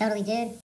Totally, dude.